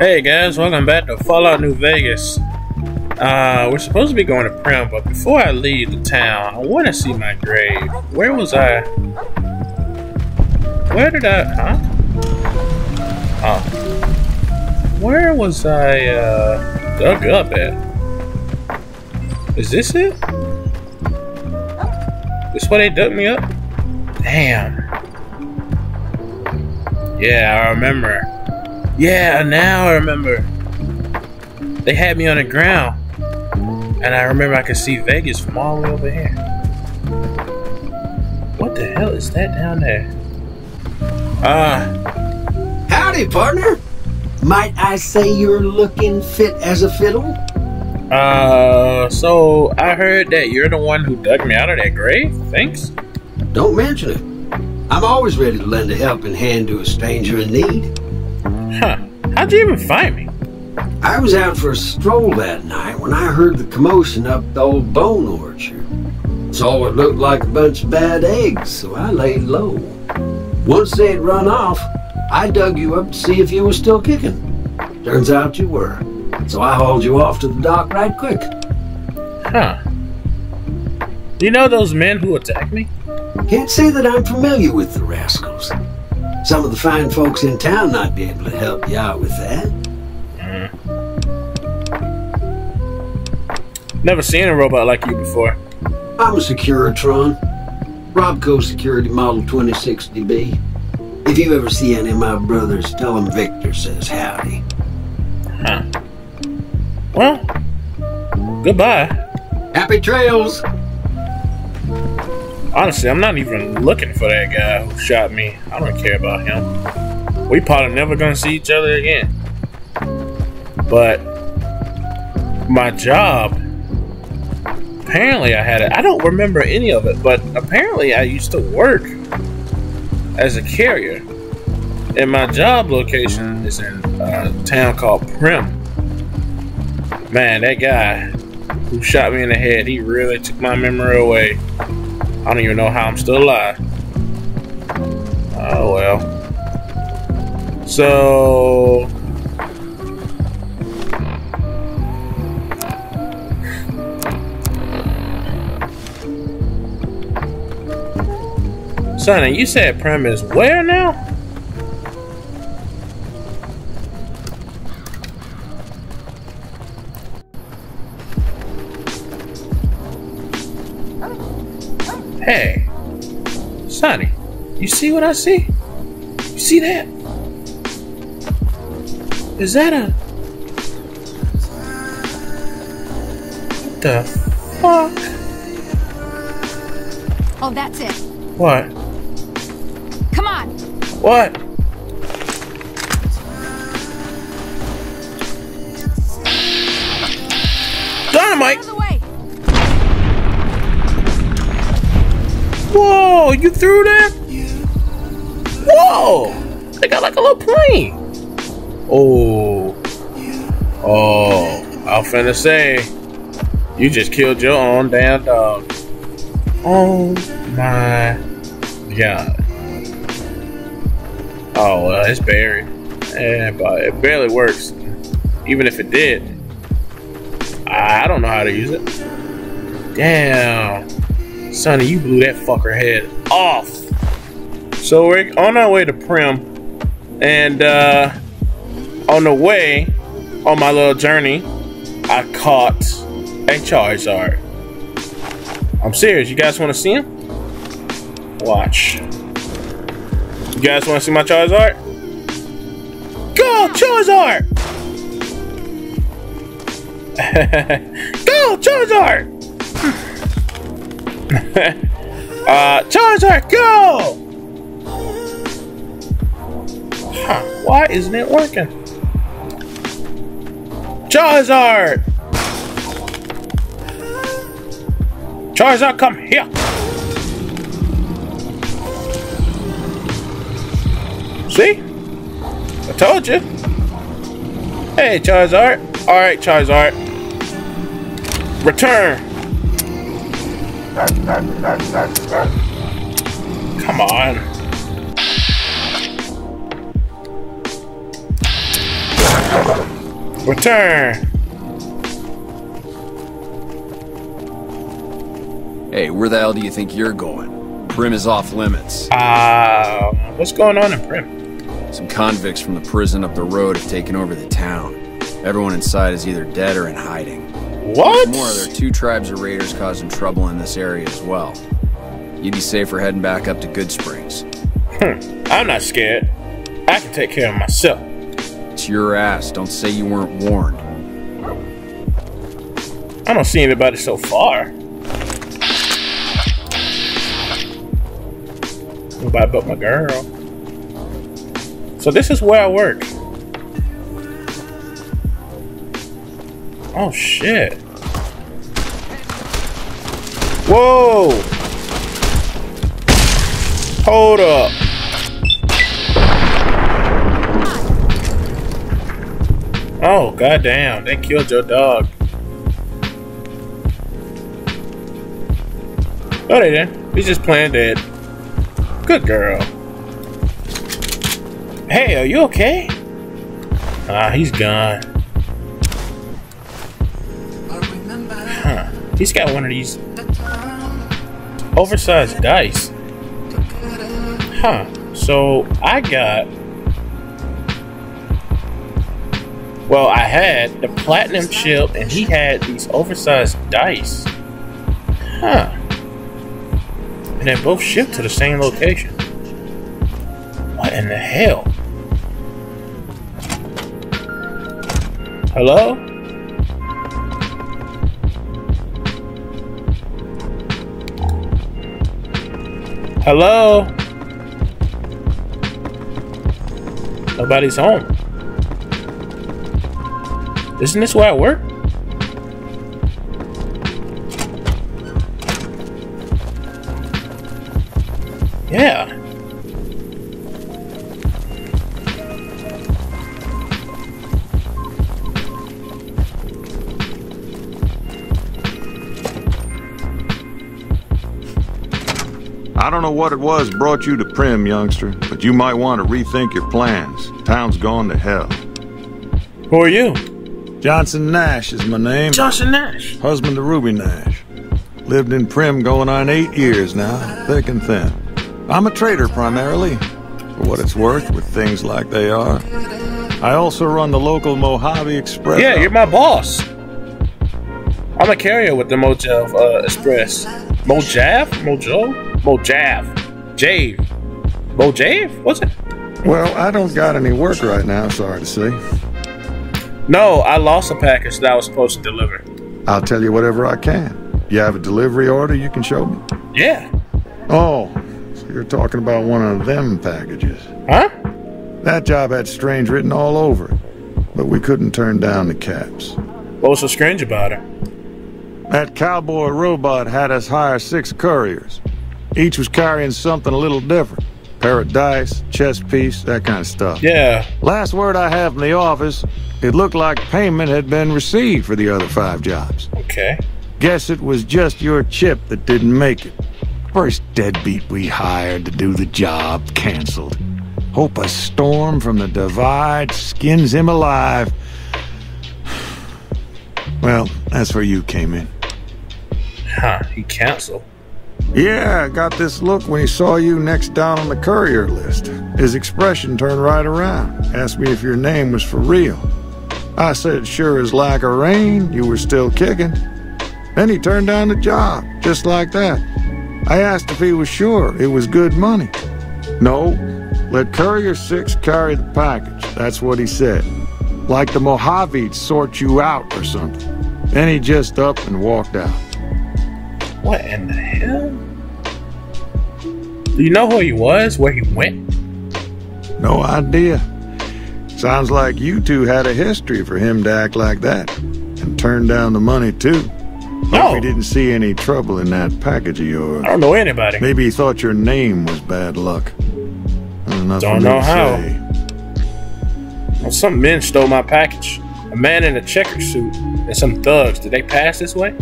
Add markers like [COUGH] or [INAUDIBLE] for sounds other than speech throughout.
Hey guys, welcome back to Fallout New Vegas. Uh, we're supposed to be going to Primm, but before I leave the town, I want to see my grave. Where was I? Where did I? Huh? Oh. Where was I, uh, dug up at? Is this it? This where they dug me up? Damn. Yeah, I remember. Yeah, now I remember. They had me on the ground. And I remember I could see Vegas from all the way over here. What the hell is that down there? Ah. Uh, Howdy, partner. Might I say you're looking fit as a fiddle? Uh, so I heard that you're the one who dug me out of that grave? Thanks. Don't mention it. I'm always ready to lend a helping hand to a stranger in need. Huh. How'd you even find me? I was out for a stroll that night when I heard the commotion up the old bone orchard. Saw what looked like a bunch of bad eggs, so I laid low. Once they had run off, I dug you up to see if you were still kicking. Turns out you were, so I hauled you off to the doc right quick. Huh. Do you know those men who attacked me? Can't say that I'm familiar with the rascals. Some of the fine folks in town might be able to help you out with that. Mm. Never seen a robot like you before. I'm a Securitron. RobCo Security Model 2060B. If you ever see any of my brothers, tell them Victor says howdy. Huh. Well, goodbye. Happy trails! Honestly, I'm not even looking for that guy who shot me. I don't care about him. We probably never gonna see each other again. But my job, apparently I had it. I don't remember any of it, but apparently I used to work as a carrier. And my job location is in a town called Primm. Man, that guy who shot me in the head, he really took my memory away. I don't even know how I'm still alive. Oh well. So. Sonny, you said Primm is where now? You see what I see? You see that? Is that a... What the fuck? Oh, that's it. What? Come on. What? Dynamite! Out of the way. Whoa, you threw that? Whoa! They got like a little plane. Oh. Oh. I was finna say, you just killed your own damn dog. Oh my god. Oh, well, it's buried. Yeah, but it barely works. Even if it did, I don't know how to use it. Damn. Sonny, you blew that fucker head off. So we're on our way to Primm, and uh, on the way, on my little journey, I caught a Charizard. I'm serious. You guys want to see him? Watch. You guys want to see my Charizard? Go, Charizard! [LAUGHS] Go, Charizard! [LAUGHS] uh, Charizard, go! Huh, why isn't it working? Charizard! Charizard, come here! See? I told you. Hey, Charizard. Alright, Charizard. Return. Come on. Return. Hey, where the hell do you think you're going? Primm is off limits. Uh, what's going on in Primm? Some convicts from the prison up the road have taken over the town. Everyone inside is either dead or in hiding. What? More, there are two tribes of raiders causing trouble in this area as well. You'd be safer heading back up to Goodsprings. Hmm. I'm not scared. I can take care of myself. It's your ass. Don't say you weren't warned. I don't see anybody so far. Nobody but my girl. So this is where I work. Oh shit. Whoa! Hold up. Oh goddamn, they killed your dog. Oh they didn't. He's just playing dead. Good girl. Hey, are you okay? Ah, he's gone. Huh. He's got one of these oversized dice. Huh. So I got. Well, I had the platinum chip, and he had these oversized dice. Huh. And they both shipped to the same location. What in the hell? Hello? Hello? Nobody's home. Isn't this where I work? Yeah. I don't know what it was brought you to Primm, youngster, but you might want to rethink your plans. Town's gone to hell. Who are you? Johnson Nash is my name. Johnson Nash. Husband to Ruby Nash. Lived in Primm going on eight years now, thick and thin. I'm a trader primarily, for what it's worth with things like they are. I also run the local Mojave Express. Yeah, you're my boss. I'm a carrier with the Mojav uh, Express. Mojav? Mojo? Mojav. Jave. Mojave? What's it? Well, I don't got any work right now, sorry to say. No, I lost a package that I was supposed to deliver. I'll tell you whatever I can. You have a delivery order you can show me? Yeah. Oh, so you're talking about one of them packages. Huh? That job had strange written all over it, but we couldn't turn down the caps. What was so strange about it? That cowboy robot had us hire six couriers. Each was carrying something a little different. Dice, chess piece, that kind of stuff. Yeah. Last word I have from the office, it looked like payment had been received for the other five jobs. Okay. Guess it was just your chip that didn't make it. First deadbeat we hired to do the job canceled. Hope a storm from the divide skins him alive. [SIGHS] Well, that's where you came in. Huh. He canceled. Yeah, got this look when he saw you next down on the courier list. His expression turned right around. Asked me if your name was for real. I said, sure as lack of rain, you were still kicking. Then he turned down the job, just like that. I asked if he was sure it was good money. No, let Courier 6 carry the package. That's what he said. Like the Mojave'd sort you out or something. Then he just up and walked out. What in the hell? Do you know who he was? Where he went? No idea. Sounds like you two had a history for him to act like that. And turn down the money, too. Hope No. he didn't see any trouble in that package of yours. I don't know anybody. Maybe he thought your name was bad luck. Nothing Don't know how. Well, some men stole my package. A man in a checker suit and some thugs. Did they pass this way?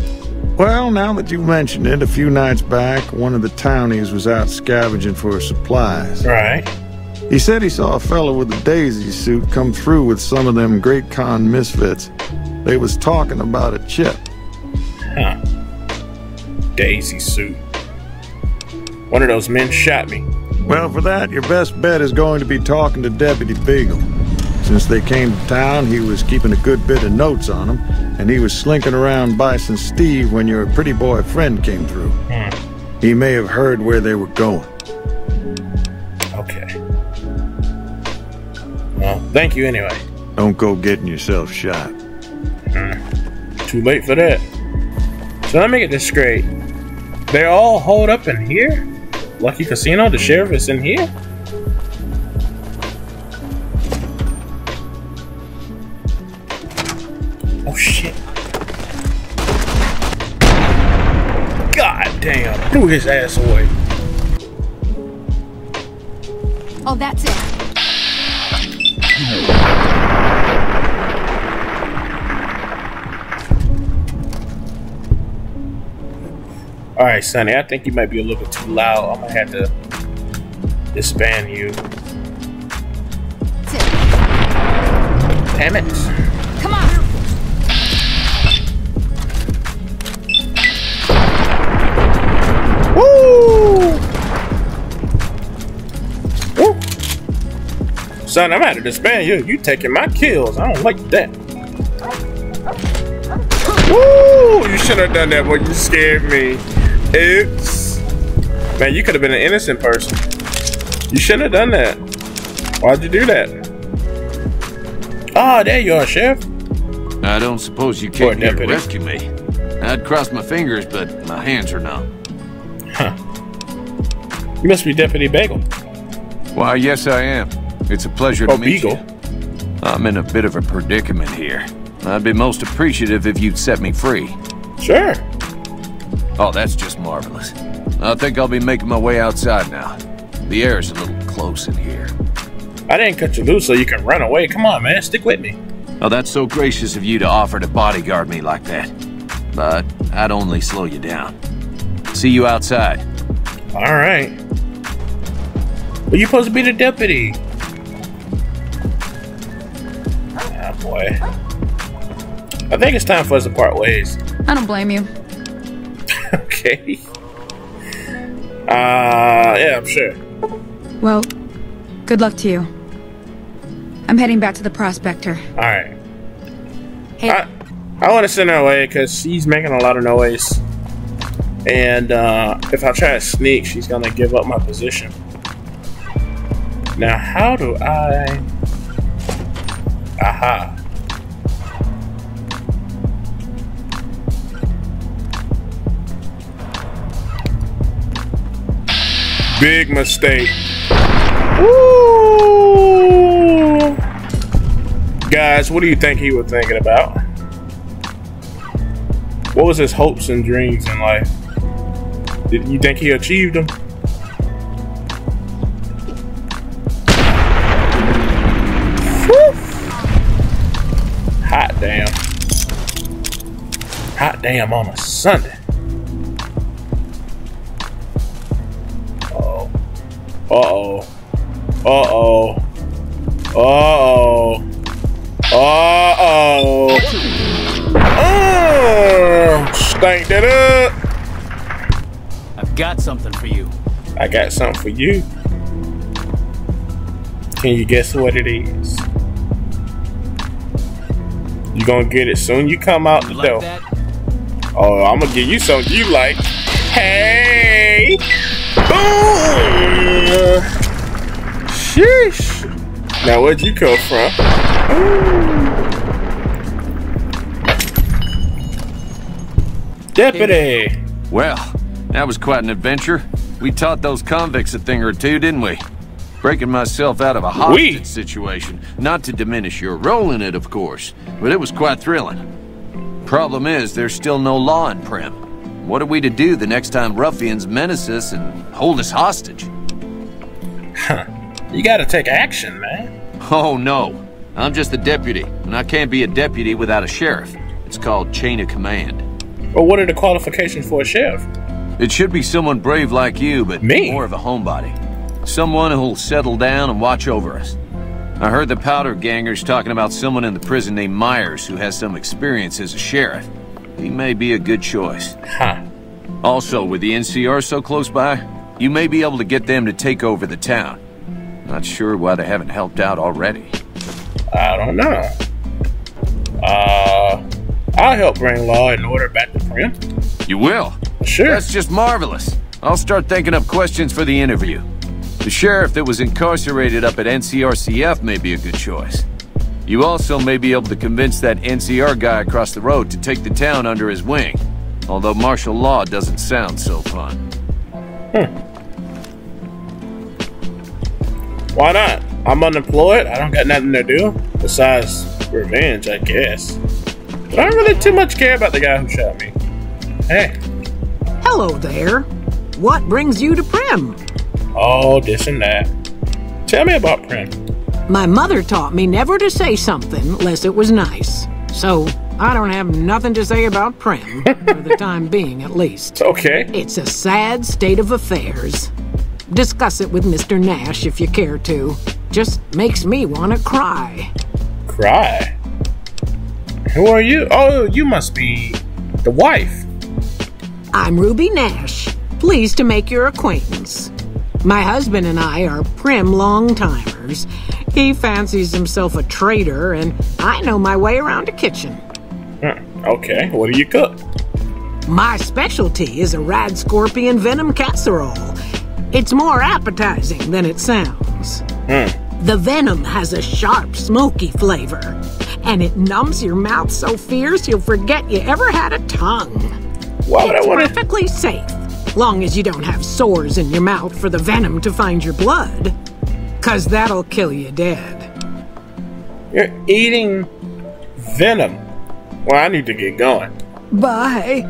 Well, now that you've mentioned it, a few nights back, one of the townies was out scavenging for supplies. Right. He said he saw a fellow with a daisy suit come through with some of them Great Khan misfits. They was talking about a chip. Huh. Daisy suit. One of those men shot me. Well, for that, your best bet is going to be talking to Deputy Beagle. Since they came to town, he was keeping a good bit of notes on them, and he was slinking around Bison Steve when your pretty boy friend came through. Hmm. He may have heard where they were going. Okay. Well, thank you anyway. Don't go getting yourself shot. Too late for that. So let me get this straight. They all hold up in here? Lucky Casino, the sheriff is in here? Threw his ass away. Oh, that's it. Alright, Sonny, I think you might be a little bit too loud. I'm gonna have to disband you. Damn it. Son, I'm out to disband you. You taking my kills. I don't like that. Woo! You shouldn't have done that, boy. You scared me. Oops. Man, you could have been an innocent person. You shouldn't have done that. Why'd you do that? Ah, there you are, Chef. I don't suppose you came here to rescue me. I'd cross my fingers, but my hands are numb. Huh. You must be Deputy Bagel. Why, yes, I am. It's a pleasure to Oh, meet Beagle. you. I'm in a bit of a predicament here. I'd be most appreciative if you'd set me free. Sure. Oh, that's just marvelous. I think I'll be making my way outside now. The air is a little close in here. I didn't cut you loose so you can run away. Come on, man. Stick with me. Oh, that's so gracious of you to offer to bodyguard me like that. But I'd only slow you down. See you outside. All right. Well, you're supposed to be the deputy. Boy. I think it's time for us to part ways. I don't blame you. [LAUGHS] okay. Uh, yeah, I'm sure. Well, good luck to you. I'm heading back to the prospector. All right. Hey, I, I want to send her away because she's making a lot of noise. And uh, if I try to sneak, she's going to give up my position. Now, how do I. Aha. Big mistake. Woo! Guys, what do you think he was thinking about? What was his hopes and dreams in life? Did you think he achieved them? Damn on a Sunday. Uh-oh. Uh-oh. Uh-oh. Uh-oh. Uh-oh. Oh, stank that up. I've got something for you. I got something for you. Can you guess what it is? You gonna get it soon. You come out You the like door. that? Oh, I'm gonna give you something you like. Hey! Boom! Sheesh! Now, where'd you come from? Deputy! Well, that was quite an adventure. We taught those convicts a thing or two, didn't we? Breaking myself out of a hostage We? situation. Not to diminish your role in it, of course, but it was quite thrilling. Problem is, there's still no law in Primm. What are we to do the next time ruffians menace us and hold us hostage? Huh. You gotta take action, man. Oh, no. I'm just a deputy, and I can't be a deputy without a sheriff. It's called chain of command. Well, what are the qualifications for a sheriff? It should be someone brave like you, but Me? more of a homebody. Someone who'll settle down and watch over us. I heard the powder gangers talking about someone in the prison named Meyers who has some experience as a sheriff. He may be a good choice. Huh. Also, with the NCR so close by, you may be able to get them to take over the town. Not sure why they haven't helped out already. I don't know. Uh, I'll help bring law and order back to Primm. You will? Sure. That's just marvelous. I'll start thinking up questions for the interview. The sheriff that was incarcerated up at NCRCF may be a good choice. You also may be able to convince that NCR guy across the road to take the town under his wing. Although martial law doesn't sound so fun. Hmm. Why not? I'm unemployed. I don't got nothing to do besides revenge, I guess. But I don't really too much care about the guy who shot me. Hey, Hello there. What brings you to Primm? All this and that. Tell me about Primm. My mother taught me never to say something unless it was nice. So I don't have nothing to say about Primm, [LAUGHS] for the time being at least. Okay. It's a sad state of affairs. Discuss it with Mr. Nash if you care to. Just makes me want to cry. Cry. Who are you? Oh, you must be the wife. I'm Ruby Nash. Pleased to make your acquaintance. My husband and I are Primm long timers. He fancies himself a trader, and I know my way around a kitchen. Hmm, Okay, what do you cook? My specialty is a rad scorpion venom casserole. It's more appetizing than it sounds. The venom has a sharp, smoky flavor, and it numbs your mouth so fierce you'll forget you ever had a tongue. Why would I It's want to? perfectly safe, long as you don't have sores in your mouth for the venom to find your blood. Cause that'll kill you dead. You're eating venom. Well, I need to get going. Bye.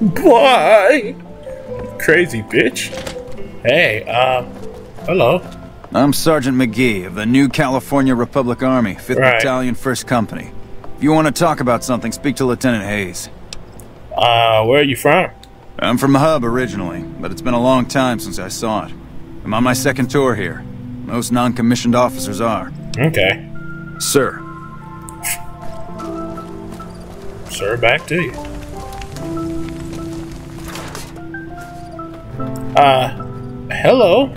Bye. Crazy bitch. Hey, uh, hello. I'm Sergeant McGee of the New California Republic Army, 5th Right. Battalion, 1st Company. If you want to talk about something, speak to Lieutenant Hayes. Uh, where are you from? I'm from the hub originally, but it's been a long time since I saw it. I'm on my second tour here. Most non-commissioned officers are. Okay, Sir, sir, back to you. Uh, hello.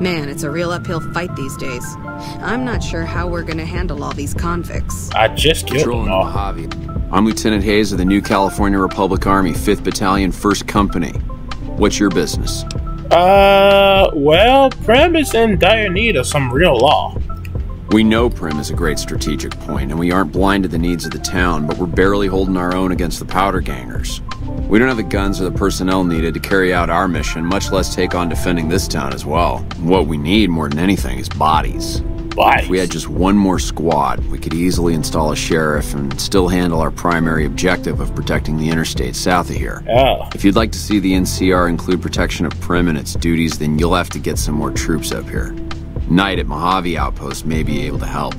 Man, it's a real uphill fight these days. I'm not sure how we're gonna handle all these convicts. I just killed Patrolling them all. Mojave. I'm Lieutenant Hayes of the New California Republic Army, 5th Battalion, 1st Company. What's your business? Uh, well, Prem is in dire need of some real law. We know Primm is a great strategic point, and we aren't blind to the needs of the town, but we're barely holding our own against the powder gangers. We don't have the guns or the personnel needed to carry out our mission, much less take on defending this town as well. What we need more than anything is bodies. Bodies. If we had just one more squad, we could easily install a sheriff and still handle our primary objective of protecting the interstate south of here. Oh, If you'd like to see the NCR include protection of Primm and its duties, then you'll have to get some more troops up here. Knight at Mojave Outpost may be able to help.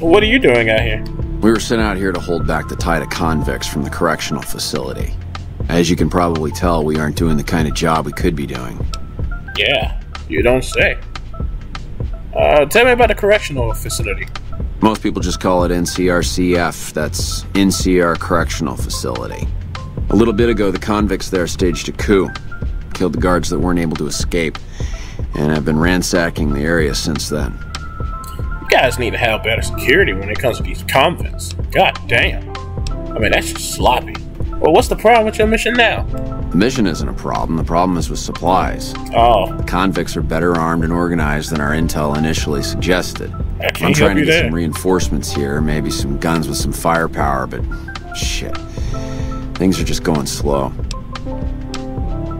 what are you doing out here? We were sent out here to hold back the tide of convicts from the correctional facility. As you can probably tell, we aren't doing the kind of job we could be doing. Yeah, you don't say. Uh, tell me about the correctional facility. Most people just call it NCRCF, that's NCR Correctional Facility. A little bit ago, the convicts there staged a coup, killed the guards that weren't able to escape, and have been ransacking the area since then. You guys need to have better security when it comes to these convicts. God damn. I mean, that's just sloppy. Well, what's the problem with your mission now? The mission isn't a problem, the problem is with supplies. Oh, The convicts are better armed and organized than our intel initially suggested. I'm trying to get there. some reinforcements here, maybe some guns with some firepower, but shit. Things are just going slow.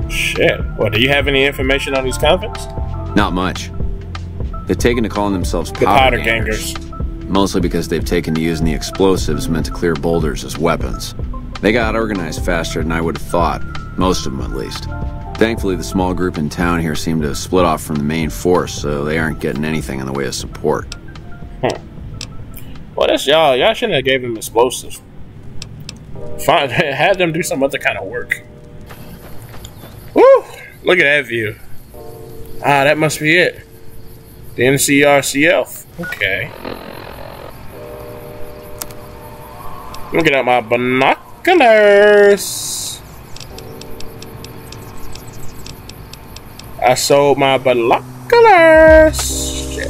Shit. Well, do you have any information on these convicts? Not much. They've taken to calling themselves The powder, powder gangers, gangers. mostly because they've taken to using the explosives meant to clear boulders as weapons. They got organized faster than I would have thought, most of them at least. Thankfully, the small group in town here seem to have split off from the main force, so they aren't getting anything in the way of support. Well, that's y'all. Y'all shouldn't have gave them explosives. Fine, [LAUGHS] had them do some other kind of work. Woo! Look at that view. Ah, that must be it. The NCRCF. Okay. Looking at my binoculars. I sold my binoculars. Shit.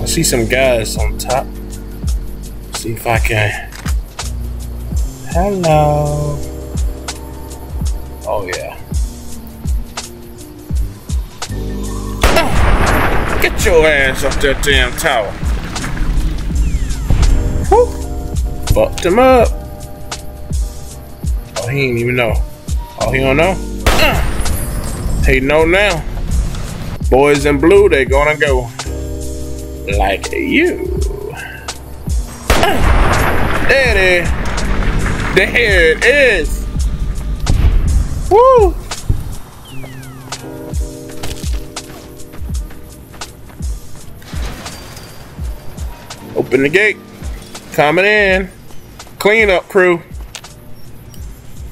I see some guys on top. See if I can. Hello. Oh yeah. Ah, get your ass off that damn tower. Fucked him up. Oh, he ain't even know. Oh, he don't know? Uh, he know now. Boys in blue, they gonna go. Like you. Uh, there it is. There it is. Woo! Open the gate. Coming in. Cleanup crew.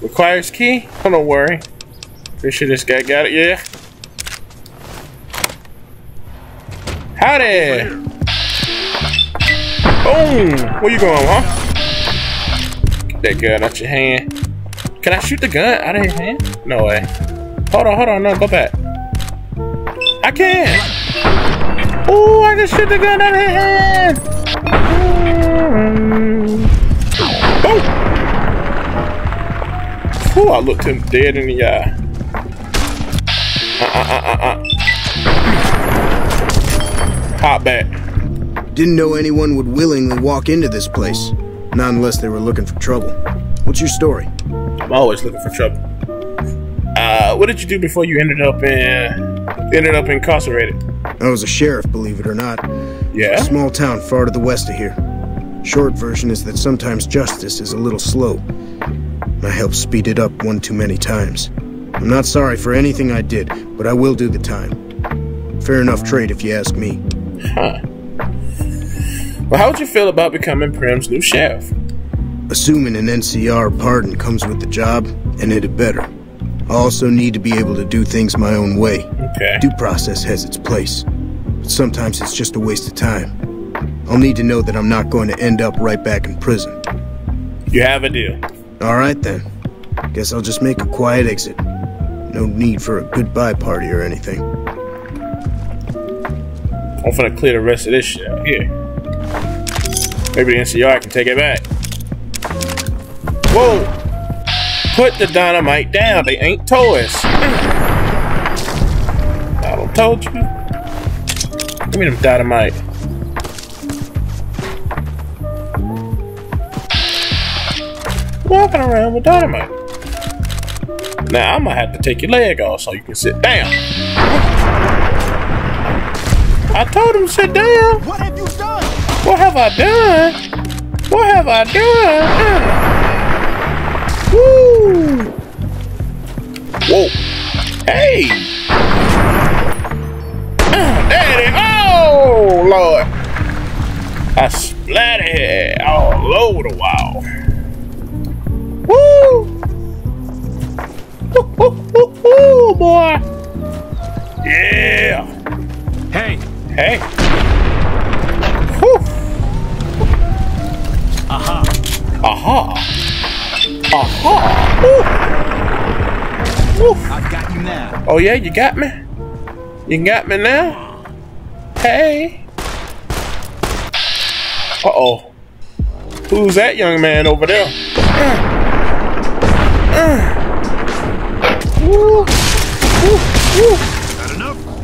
Requires key? Don't worry. Pretty sure this guy got it, yeah. Howdy! Boom! Where you going, huh? Get that gun out your hand. Can I shoot the gun out of his hand? No way. Hold on, hold on, no, go back. I can! Oh, I can shoot the gun out of his hand! Ooh, I looked him dead in the eye. Uh, uh, uh, uh, Hop back. Didn't know anyone would willingly walk into this place. Not unless they were looking for trouble. What's your story? I'm always looking for trouble. Uh, what did you do before you ended up in ended up incarcerated? I was a sheriff, believe it or not. Yeah. A small town far to the west of here. Short version is that sometimes justice is a little slow. I helped speed it up one too many times. I'm not sorry for anything I did, but I will do the time. Fair enough trade if you ask me. Huh. Well, how would you feel about becoming Primm's new sheriff? Assuming an NCR pardon comes with the job, and it had better. I also need to be able to do things my own way. Okay. Due process has its place, but sometimes it's just a waste of time. I'll need to know that I'm not going to end up right back in prison. You have a deal. All right then. Guess I'll just make a quiet exit. No need for a goodbye party or anything. I'm gonna clear the rest of this shit out here. Maybe the NCR can take it back. Whoa! Put the dynamite down. They ain't toys. I don't told you. Give me them dynamite. Walking around with dynamite. Now I'm gonna have to take your leg off so you can sit down. I told him sit down. What have you done? What have I done? What have I done? Woo! Whoa! Hey! Daddy! Oh Lord! I splattered all over the wall. Woo! Woo, woo, woo, woo, boy! Yeah! Hey! Hey! Whew. Aha! Aha! Aha! Woo. Woo. I've got you now. Oh yeah, you got me? You got me now? Hey! Uh-oh. Who's that young man over there? [CLEARS THROAT]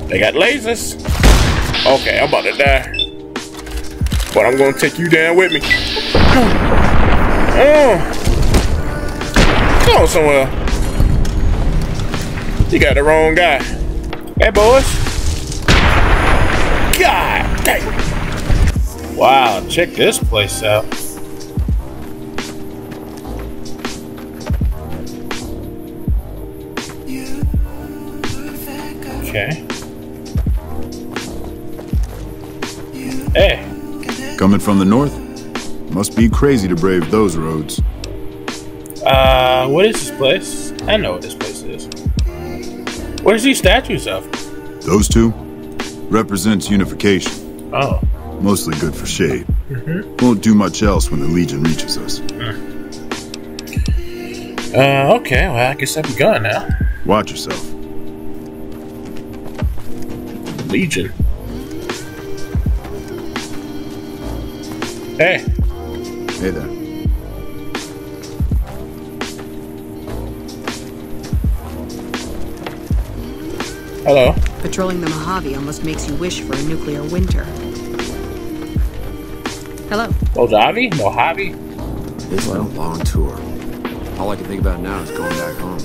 They got lasers. Okay, I'm about to die. But I'm gonna take you down with me. Uh. Go somewhere. You got the wrong guy. Hey, boys. God damn. Wow, check this place out. Okay. Hey. Coming from the north? Must be crazy to brave those roads. Uh, what is this place? I know what this place is. Where's these statues of? Those two represents unification. Oh. Mostly good for shade. Mm-hmm. Won't do much else when the Legion reaches us. Uh, okay, well, I guess be gone now. Watch yourself. Legion. Hey. Hey there. Hello. Patrolling the Mojave almost makes you wish for a nuclear winter. Hello. Mojave? Mojave? It's been a long tour. All I can think about now is going back home.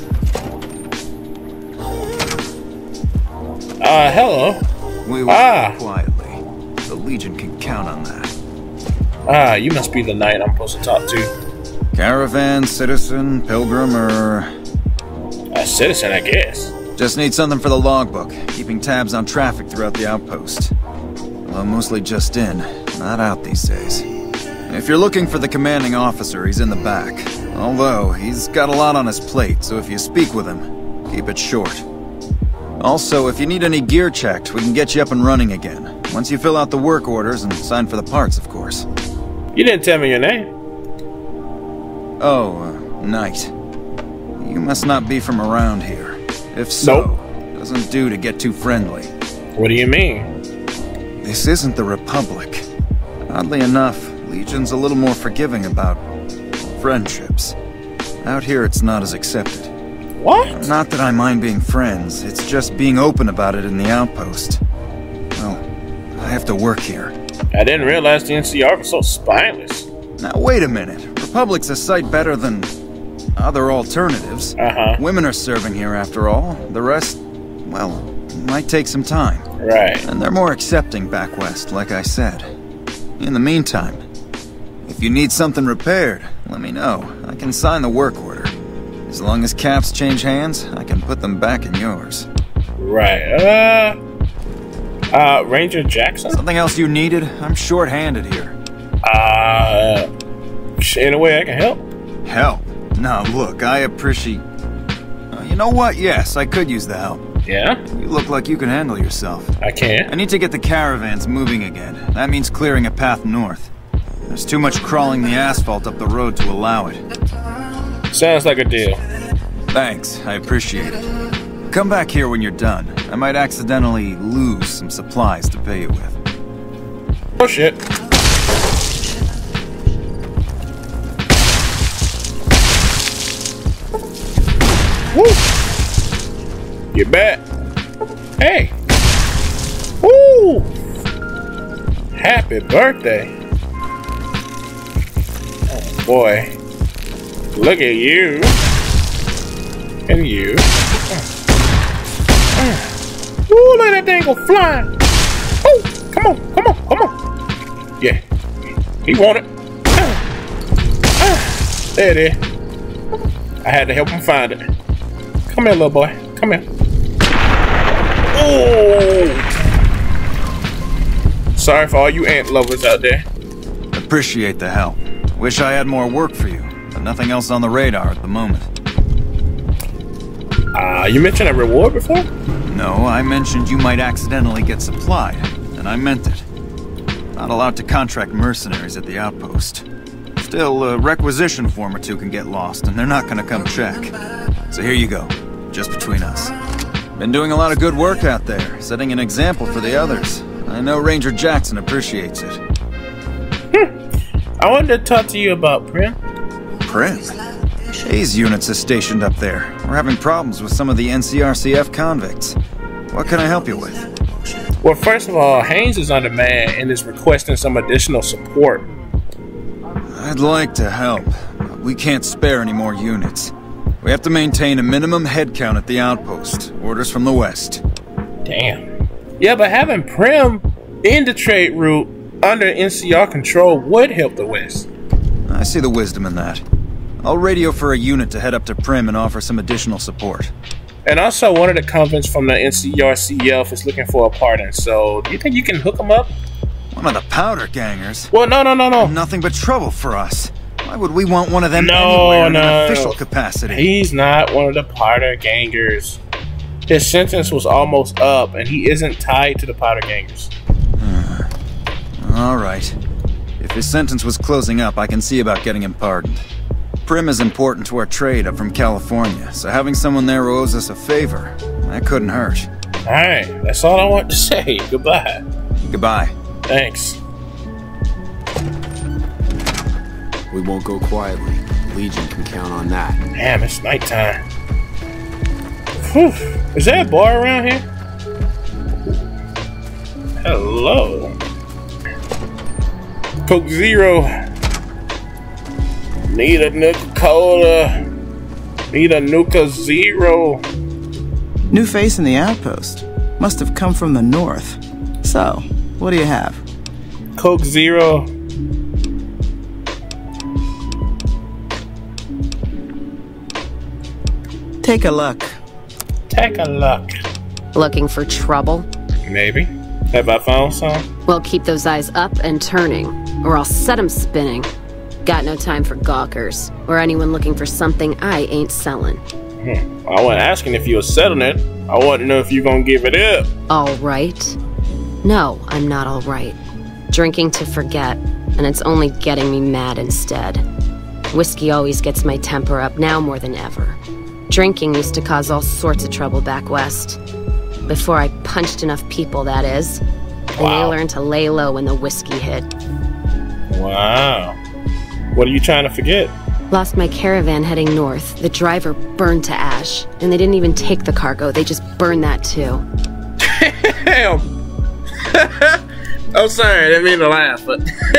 Uh, hello. We will Ah. quietly. The Legion can count on that. Ah, you must be the knight I'm supposed to talk to. Caravan, citizen, pilgrim, or... A citizen, I guess. Just need something for the logbook, keeping tabs on traffic throughout the outpost. Well, mostly just in, not out these days. If you're looking for the commanding officer, he's in the back. Although, he's got a lot on his plate, so if you speak with him, keep it short. Also, if you need any gear checked, we can get you up and running again. Once you fill out the work orders and sign for the parts, of course. You didn't tell me your name. Oh, uh, Knight. You must not be from around here. If so, doesn't do to get too friendly. What do you mean? This isn't the Republic. Oddly enough, Legion's a little more forgiving about friendships. Out here, it's not as accepted. What? Not that I mind being friends, it's just being open about it in the outpost. Well, I have to work here. I didn't realize the NCR was so spineless. Now, wait a minute. Republic's a sight better than other alternatives. Uh-huh. Women are serving here after all. The rest, well, might take some time. Right. And they're more accepting back west, like I said. In the meantime, if you need something repaired, let me know. I can sign the work order. As long as caps change hands, I can put them back in yours. Right. Uh. Uh, Ranger Jackson? Something else you needed? I'm short-handed here. Uh. In a way I can help. Help? Now, look, I appreciate... Uh, you know what? Yes, I could use the help. Yeah? You look like you can handle yourself. I can. I need to get the caravans moving again. That means clearing a path north. There's too much crawling the asphalt up the road to allow it. Sounds like a deal. Thanks, I appreciate it. Come back here when you're done. I might accidentally lose some supplies to pay you with. Oh shit. Woo! You bet. Hey. Woo! Happy birthday. Oh boy. Look at you. And you. Ooh, look at that thing go flying. Oh, come on, come on, come on. Yeah. He want it. There it is. I had to help him find it. Come here, little boy. Come here. Oh! Sorry for all you ant lovers out there. Appreciate the help. Wish I had more work for you, nothing else on the radar at the moment. Uh, you mentioned a reward before? No, I mentioned you might accidentally get supplied, and I meant it. Not allowed to contract mercenaries at the outpost. Still, a requisition form or two can get lost, and they're not gonna come check. So here you go, just between us. Been doing a lot of good work out there, setting an example for the others. I know Ranger Jackson appreciates it. I wanted to talk to you about Primm. Primm? Hayes units are stationed up there. We're having problems with some of the NCRCF convicts. What can I help you with? Well, first of all, Hayes is undermanned and is requesting some additional support. I'd like to help, but we can't spare any more units. We have to maintain a minimum headcount at the outpost. Orders from the west. Damn. Yeah, but having Primm in the trade route under NCR control would help the West. I see the wisdom in that. I'll radio for a unit to head up to Primm and offer some additional support. And also, one of the convicts from the NCRCF is looking for a pardon, so do you think you can hook him up? One of the powder gangers? Well, no, no, no, no. Nothing but trouble for us. Why would we want one of them No, anywhere in no, an official capacity? He's not one of the powder gangers. His sentence was almost up, and he isn't tied to the powder gangers. All right. If his sentence was closing up, I can see about getting him pardoned. Primm is important to our trade up from California, so having someone there who owes us a favor, that couldn't hurt. All right, that's all I want to say. Goodbye. Goodbye. Thanks. We won't go quietly. Legion can count on that. Damn, it's nighttime. Whew. Is there a bar around here? Hello. Coke Zero. Need a Nuka Cola. Need a Nuka Zero. New face in the outpost. Must have come from the north. So, what do you have? Coke Zero. Take a look. Take a look. Looking for trouble? Maybe. Have I found some? Well, keep those eyes up and turning, or I'll set 'em spinning. Got no time for gawkers, or anyone looking for something I ain't selling. Hmm. I wasn't asking if you were selling it. I want to know if you're gonna give it up. All right? No, I'm not all right. Drinking to forget, and it's only getting me mad instead. Whiskey always gets my temper up now more than ever. Drinking used to cause all sorts of trouble back west. Before I punched enough people, that is. And they learned to lay low when the whiskey hit. Wow. What are you trying to forget? Lost my caravan heading north. The driver burned to ash. And they didn't even take the cargo, they just burned that too. Damn. [LAUGHS] I'm sorry, I didn't mean to laugh, but [LAUGHS]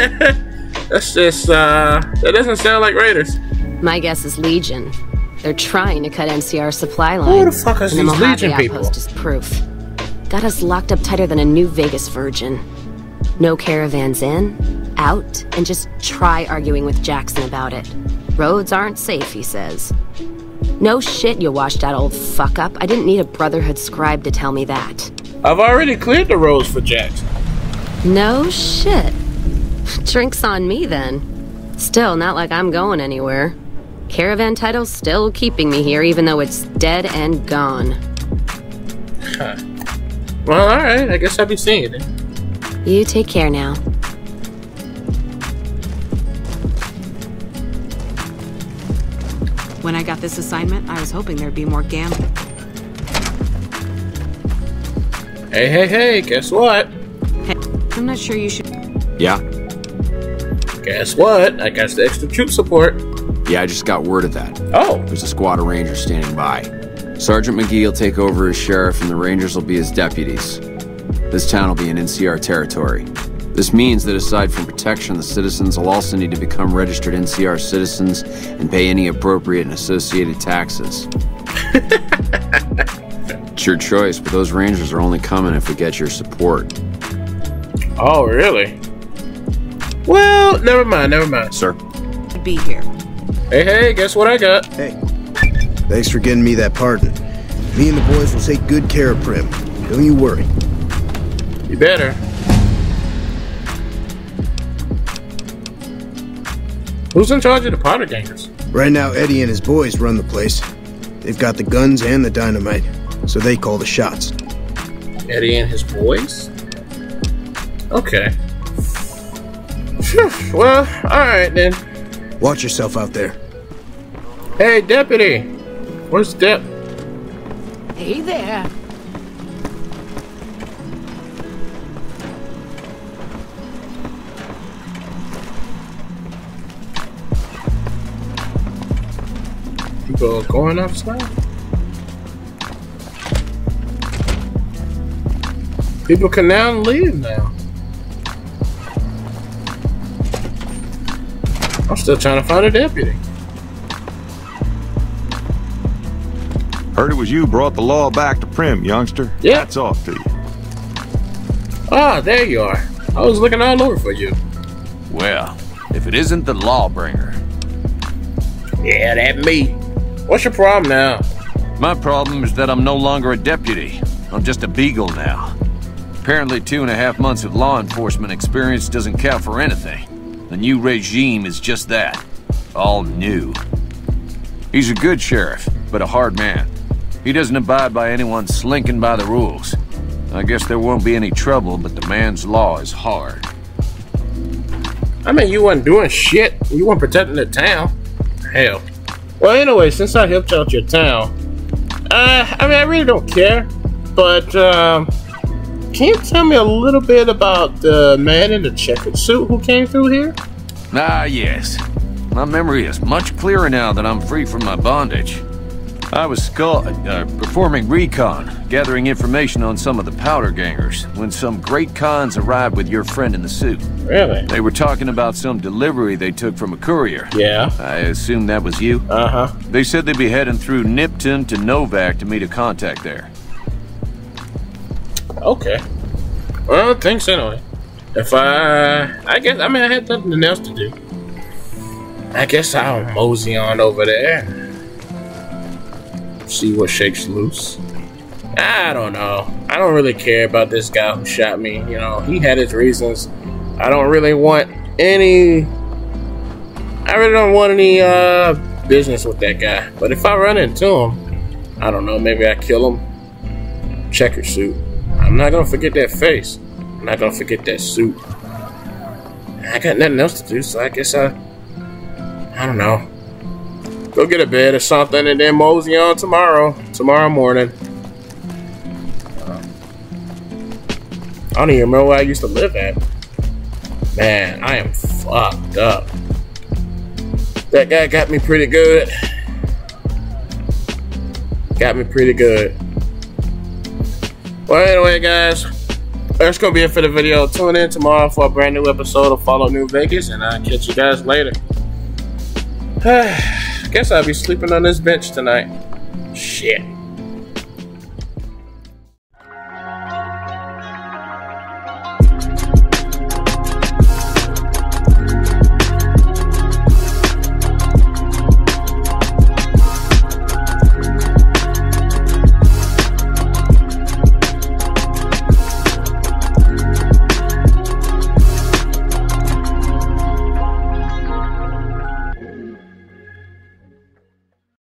that's just uh that doesn't sound like Raiders. My guess is Legion. They're trying to cut NCR supply line. Who the fuck is and the these Mojave Legion people? outpost is proof. Got us locked up tighter than a New Vegas virgin. No caravans in, out, and just try arguing with Jackson about it. Roads aren't safe, he says. No shit, you washed out old fuck up. I didn't need a Brotherhood scribe to tell me that. I've already cleared the roads for Jackson. No shit. [LAUGHS] Drinks on me then. Still, not like I'm going anywhere. Caravan title's still keeping me here, even though it's dead and gone. Huh. Well, alright, I guess I'll be seeing you then. You take care now. When I got this assignment, I was hoping there'd be more gambling. Hey, hey, hey, guess what? Hey, I'm not sure you should. Yeah? Guess what? I got the extra troop support. Yeah, I just got word of that. Oh. There's a squad of rangers standing by. Sergeant McGee will take over as sheriff, and the rangers will be his deputies. This town will be in NCR territory. This means that aside from protection, the citizens will also need to become registered NCR citizens and pay any appropriate and associated taxes. [LAUGHS] it's your choice, but those rangers are only coming if we get your support. Oh, really? Well, never mind, never mind. Sir? Be here. Hey, hey, guess what I got? Hey, thanks for getting me that pardon. Me and the boys will take good care of Primm. Don't you worry. You better. Who's in charge of the Powder Gangers? Right now, Eddie and his boys run the place. They've got the guns and the dynamite, so they call the shots. Eddie and his boys? Okay. Well, alright then. Watch yourself out there. Hey, deputy! Where's Dep? Hey there. People are going outside? People can now leave now. I'm still trying to find a deputy. Heard it was you brought the law back to Primm, youngster. Yeah. Hats off to you. Ah, there you are. I was looking all over for you. Well, if it isn't the Lawbringer. Yeah, that me. What's your problem now? My problem is that I'm no longer a deputy. I'm just a Beagle now. Apparently two and a half months of law enforcement experience doesn't count for anything. The new regime is just that. all new. He's a good sheriff, but a hard man. He doesn't abide by anyone slinking by the rules. I guess there won't be any trouble, but the man's law is hard. I mean, you weren't doing shit. You weren't protecting the town. Hell. Well, anyway, since I helped out your town, uh, I mean, I really don't care. But, um, can you tell me a little bit about the man in the checkered suit who came through here? Ah, yes. My memory is much clearer now that I'm free from my bondage. I was skull, uh, performing recon, gathering information on some of the powder gangers, when some Great Khans arrived with your friend in the suit. Really? They were talking about some delivery they took from a courier. Yeah. I assume that was you? Uh-huh. They said they'd be heading through Nipton to Novak to meet a contact there. Okay. Well, thanks anyway. If I... I guess, I mean, I had nothing else to do. I guess I'll mosey on over there see what shakes loose. I don't know. I don't really care about this guy who shot me. You know, he had his reasons. I don't really want any. I really don't want any uh, business with that guy. But if I run into him, I don't know. Maybe I kill him. Checker suit. I'm not gonna forget that face. I'm not gonna forget that suit. I got nothing else to do, so I guess I. I don't know. Go get a bed or something and then mosey on tomorrow. Tomorrow morning. I don't even remember where I used to live at. Man, I am fucked up. That guy got me pretty good. Got me pretty good. Well, anyway, guys, that's gonna be it for the video. Tune in tomorrow for a brand new episode of Fallout New Vegas, and I'll catch you guys later. [SIGHS] [SIGHS] Guess I'll be sleeping on this bench tonight. Shit.